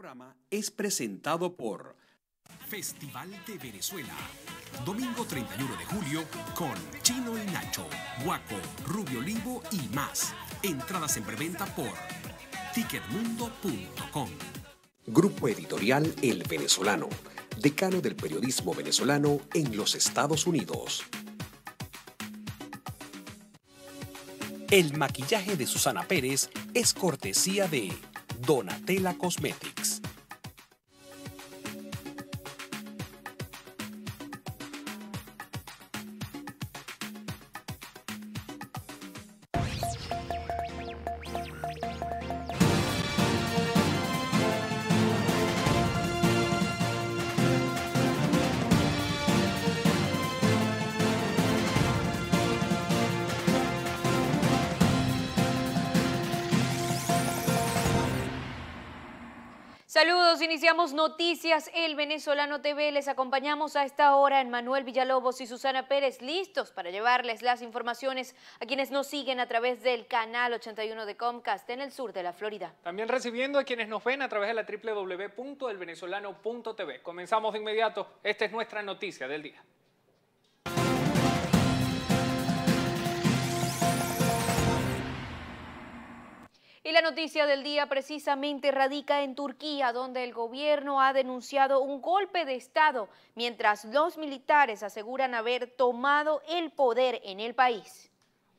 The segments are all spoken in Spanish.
programa es presentado por Festival de Venezuela. Domingo 31 de julio con Chino y Nacho, Guaco, Rubio Olivo y más. Entradas en preventa por ticketmundo.com. Grupo Editorial El Venezolano, decano del periodismo venezolano en los Estados Unidos. El maquillaje de Susana Pérez es cortesía de Donatella Cosmetics. Saludos, iniciamos Noticias El Venezolano TV. Les acompañamos a esta hora en Manuel Villalobos y Susana Pérez, listos para llevarles las informaciones a quienes nos siguen a través del canal 81 de Comcast en el sur de la Florida. También recibiendo a quienes nos ven a través de la www.elvenezolano.tv. Comenzamos de inmediato. Esta es nuestra noticia del día. Y la noticia del día precisamente radica en Turquía, donde el gobierno ha denunciado un golpe de Estado, mientras los militares aseguran haber tomado el poder en el país.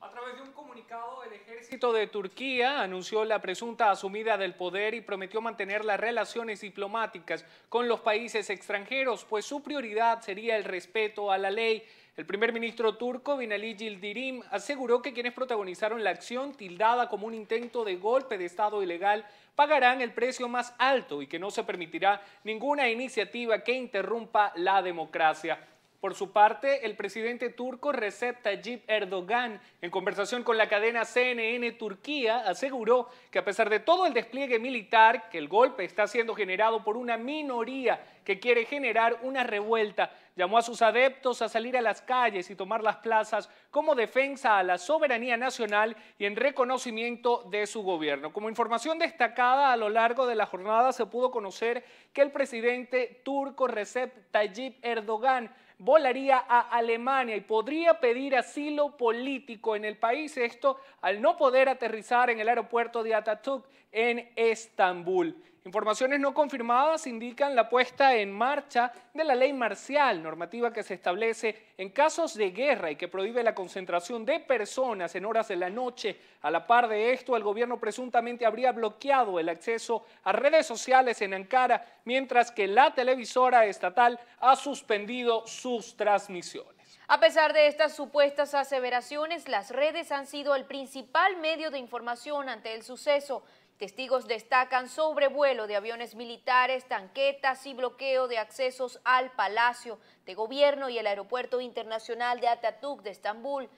A través de un comunicado, el ejército de Turquía anunció la presunta asumida del poder y prometió mantener las relaciones diplomáticas con los países extranjeros, pues su prioridad sería el respeto a la ley. El primer ministro turco, Binali Yildirim, aseguró que quienes protagonizaron la acción, tildada como un intento de golpe de Estado ilegal, pagarán el precio más alto y que no se permitirá ninguna iniciativa que interrumpa la democracia. Por su parte, el presidente turco Recep Tayyip Erdogan, en conversación con la cadena CNN Turquía, aseguró que a pesar de todo el despliegue militar, que el golpe está siendo generado por una minoría que quiere generar una revuelta, llamó a sus adeptos a salir a las calles y tomar las plazas como defensa a la soberanía nacional y en reconocimiento de su gobierno. Como información destacada a lo largo de la jornada se pudo conocer que el presidente turco Recep Tayyip Erdogan volaría a Alemania y podría pedir asilo político en el país, esto al no poder aterrizar en el aeropuerto de Atatürk en Estambul. Informaciones no confirmadas indican la puesta en marcha de la ley marcial, normativa que se establece en casos de guerra y que prohíbe la concentración de personas en horas de la noche. A la par de esto, el gobierno presuntamente habría bloqueado el acceso a redes sociales en Ankara, mientras que la televisora estatal ha suspendido sus transmisiones. A pesar de estas supuestas aseveraciones, las redes han sido el principal medio de información ante el suceso. Testigos destacan sobrevuelo de aviones militares, tanquetas y bloqueo de accesos al Palacio de Gobierno y el Aeropuerto Internacional de Atatürk de Estambul.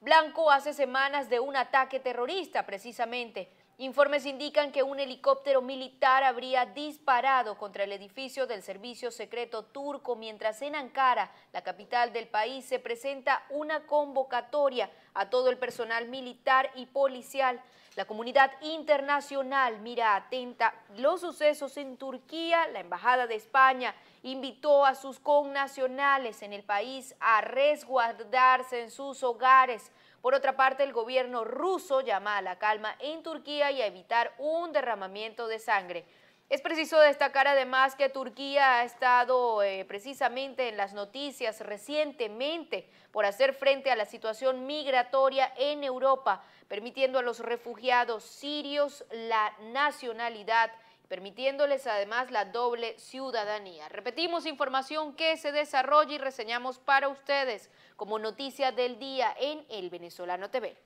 Blanco hace semanas de un ataque terrorista, precisamente. Informes indican que un helicóptero militar habría disparado contra el edificio del servicio secreto turco, mientras en Ankara, la capital del país, se presenta una convocatoria a todo el personal militar y policial. La comunidad internacional mira atenta los sucesos en Turquía. La Embajada de España invitó a sus connacionales en el país a resguardarse en sus hogares. Por otra parte, el gobierno ruso llama a la calma en Turquía y a evitar un derramamiento de sangre. Es preciso destacar además que Turquía ha estado eh, precisamente en las noticias recientemente por hacer frente a la situación migratoria en Europa, permitiendo a los refugiados sirios la nacionalidad permitiéndoles además la doble ciudadanía. Repetimos información que se desarrolla y reseñamos para ustedes como noticia del día en El Venezolano TV.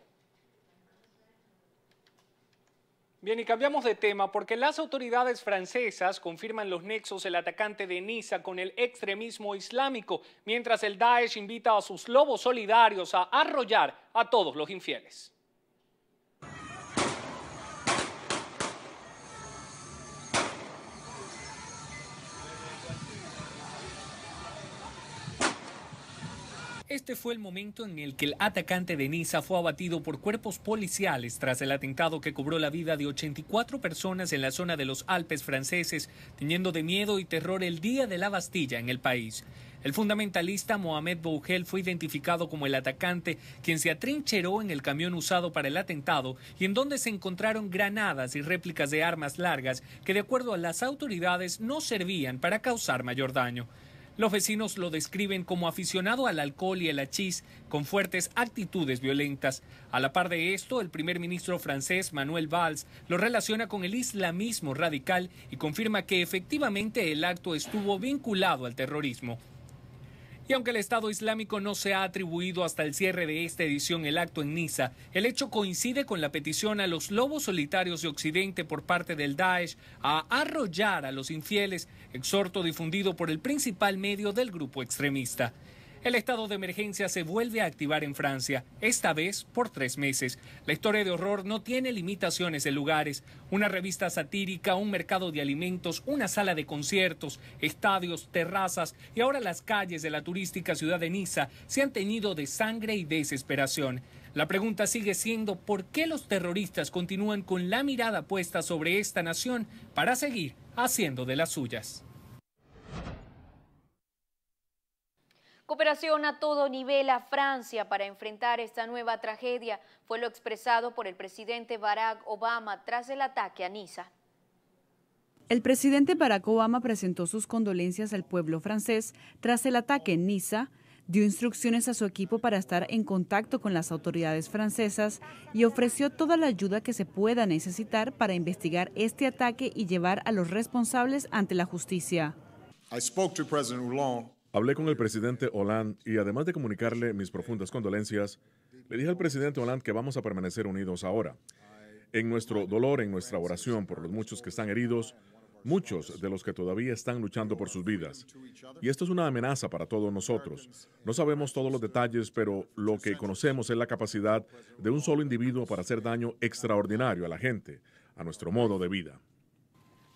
Bien, y cambiamos de tema porque las autoridades francesas confirman los nexos del atacante de Niza con el extremismo islámico, mientras el Daesh invita a sus lobos solidarios a arrollar a todos los infieles. Este fue el momento en el que el atacante de Niza fue abatido por cuerpos policiales tras el atentado que cobró la vida de 84 personas en la zona de los Alpes franceses, teniendo de miedo y terror el día de la Bastilla en el país. El fundamentalista Mohamed Bouhel fue identificado como el atacante, quien se atrincheró en el camión usado para el atentado y en donde se encontraron granadas y réplicas de armas largas que, de acuerdo a las autoridades, no servían para causar mayor daño. Los vecinos lo describen como aficionado al alcohol y el hachís, con fuertes actitudes violentas. A la par de esto, el primer ministro francés Manuel Valls lo relaciona con el islamismo radical y confirma que efectivamente el acto estuvo vinculado al terrorismo. Y aunque el Estado Islámico no se ha atribuido hasta el cierre de esta edición el acto en Niza, el hecho coincide con la petición a los lobos solitarios de Occidente por parte del Daesh a arrollar a los infieles, exhorto difundido por el principal medio del grupo extremista. El estado de emergencia se vuelve a activar en Francia, esta vez por tres meses. La historia de horror no tiene limitaciones de lugares. Una revista satírica, un mercado de alimentos, una sala de conciertos, estadios, terrazas y ahora las calles de la turística ciudad de Niza se han teñido de sangre y desesperación. La pregunta sigue siendo por qué los terroristas continúan con la mirada puesta sobre esta nación para seguir haciendo de las suyas. Cooperación a todo nivel a Francia para enfrentar esta nueva tragedia fue lo expresado por el presidente Barack Obama tras el ataque a Niza. El presidente Barack Obama presentó sus condolencias al pueblo francés tras el ataque en Niza, dio instrucciones a su equipo para estar en contacto con las autoridades francesas y ofreció toda la ayuda que se pueda necesitar para investigar este ataque y llevar a los responsables ante la justicia. Hablé con el presidente Hollande y además de comunicarle mis profundas condolencias, le dije al presidente Hollande que vamos a permanecer unidos ahora. En nuestro dolor, en nuestra oración por los muchos que están heridos, muchos de los que todavía están luchando por sus vidas. Y esto es una amenaza para todos nosotros. No sabemos todos los detalles, pero lo que conocemos es la capacidad de un solo individuo para hacer daño extraordinario a la gente, a nuestro modo de vida.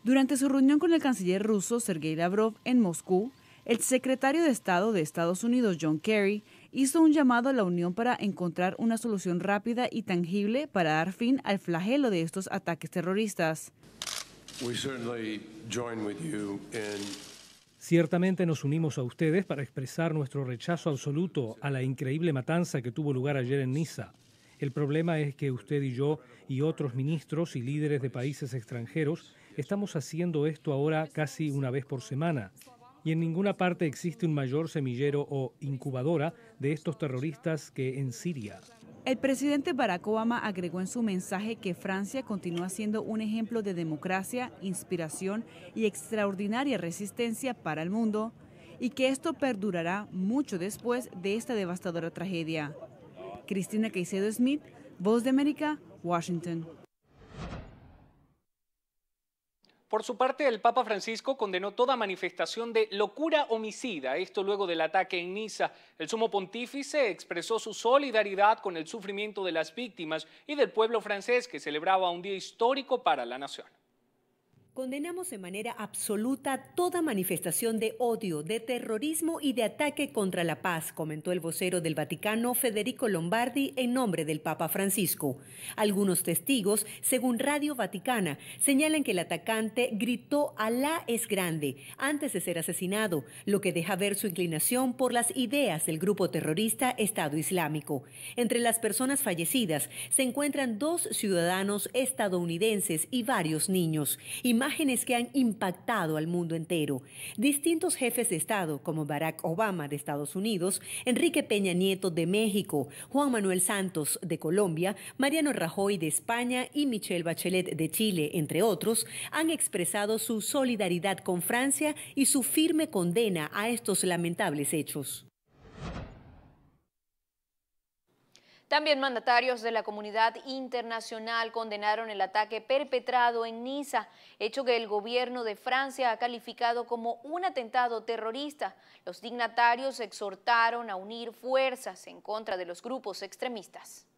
Durante su reunión con el canciller ruso Sergei Lavrov en Moscú, el secretario de Estado de Estados Unidos, John Kerry, hizo un llamado a la Unión para encontrar una solución rápida y tangible para dar fin al flagelo de estos ataques terroristas. Ciertamente nos unimos a ustedes para expresar nuestro rechazo absoluto a la increíble matanza que tuvo lugar ayer en Niza. El problema es que usted y yo y otros ministros y líderes de países extranjeros estamos haciendo esto ahora casi una vez por semana y en ninguna parte existe un mayor semillero o incubadora de estos terroristas que en Siria. El presidente Barack Obama agregó en su mensaje que Francia continúa siendo un ejemplo de democracia, inspiración y extraordinaria resistencia para el mundo y que esto perdurará mucho después de esta devastadora tragedia. Cristina Caicedo Smith, Voz de América, Washington. Por su parte, el Papa Francisco condenó toda manifestación de locura homicida, esto luego del ataque en Niza. El sumo pontífice expresó su solidaridad con el sufrimiento de las víctimas y del pueblo francés que celebraba un día histórico para la nación. Condenamos de manera absoluta toda manifestación de odio, de terrorismo y de ataque contra la paz, comentó el vocero del Vaticano Federico Lombardi en nombre del Papa Francisco. Algunos testigos, según Radio Vaticana, señalan que el atacante gritó Alá es grande antes de ser asesinado, lo que deja ver su inclinación por las ideas del grupo terrorista Estado Islámico. Entre las personas fallecidas se encuentran dos ciudadanos estadounidenses y varios niños imágenes que han impactado al mundo entero. Distintos jefes de Estado, como Barack Obama de Estados Unidos, Enrique Peña Nieto de México, Juan Manuel Santos de Colombia, Mariano Rajoy de España y Michelle Bachelet de Chile, entre otros, han expresado su solidaridad con Francia y su firme condena a estos lamentables hechos. También mandatarios de la comunidad internacional condenaron el ataque perpetrado en Niza, hecho que el gobierno de Francia ha calificado como un atentado terrorista. Los dignatarios exhortaron a unir fuerzas en contra de los grupos extremistas.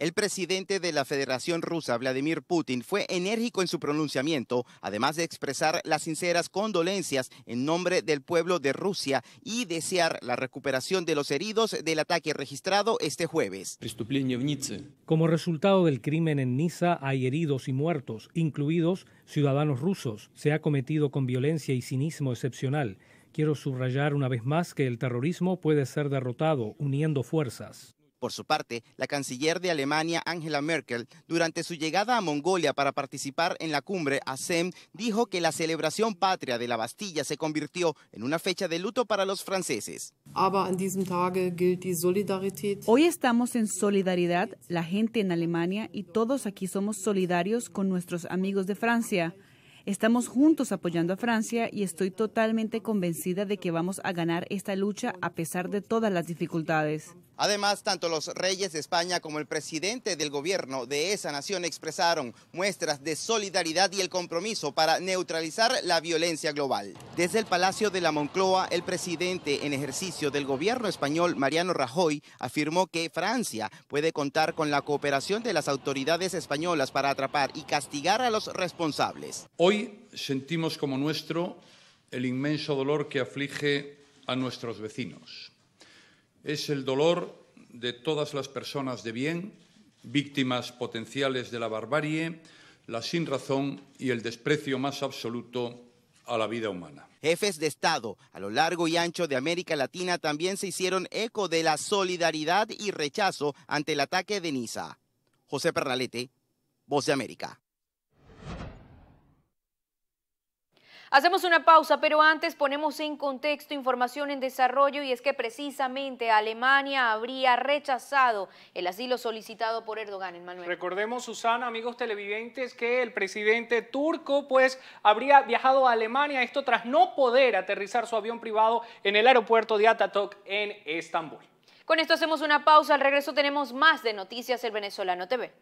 El presidente de la Federación Rusa, Vladimir Putin, fue enérgico en su pronunciamiento, además de expresar las sinceras condolencias en nombre del pueblo de Rusia y desear la recuperación de los heridos del ataque registrado este jueves. Como resultado del crimen en Niza hay heridos y muertos, incluidos ciudadanos rusos. Se ha cometido con violencia y cinismo excepcional. Quiero subrayar una vez más que el terrorismo puede ser derrotado uniendo fuerzas. Por su parte, la canciller de Alemania, Angela Merkel, durante su llegada a Mongolia para participar en la cumbre ASEM, dijo que la celebración patria de la Bastilla se convirtió en una fecha de luto para los franceses. Hoy estamos en solidaridad, la gente en Alemania y todos aquí somos solidarios con nuestros amigos de Francia. Estamos juntos apoyando a Francia y estoy totalmente convencida de que vamos a ganar esta lucha a pesar de todas las dificultades. Además, tanto los reyes de España como el presidente del gobierno de esa nación expresaron muestras de solidaridad y el compromiso para neutralizar la violencia global. Desde el Palacio de la Moncloa, el presidente en ejercicio del gobierno español, Mariano Rajoy, afirmó que Francia puede contar con la cooperación de las autoridades españolas para atrapar y castigar a los responsables. Hoy sentimos como nuestro el inmenso dolor que aflige a nuestros vecinos es el dolor de todas las personas de bien, víctimas potenciales de la barbarie, la sinrazón y el desprecio más absoluto a la vida humana. Jefes de Estado a lo largo y ancho de América Latina también se hicieron eco de la solidaridad y rechazo ante el ataque de Niza. José Perralete, Voz de América. Hacemos una pausa, pero antes ponemos en contexto información en desarrollo y es que precisamente Alemania habría rechazado el asilo solicitado por Erdogan en Manuel. Recordemos, Susana, amigos televidentes, que el presidente turco pues habría viajado a Alemania, esto tras no poder aterrizar su avión privado en el aeropuerto de Ataturk en Estambul. Con esto hacemos una pausa, al regreso tenemos más de Noticias El Venezolano TV.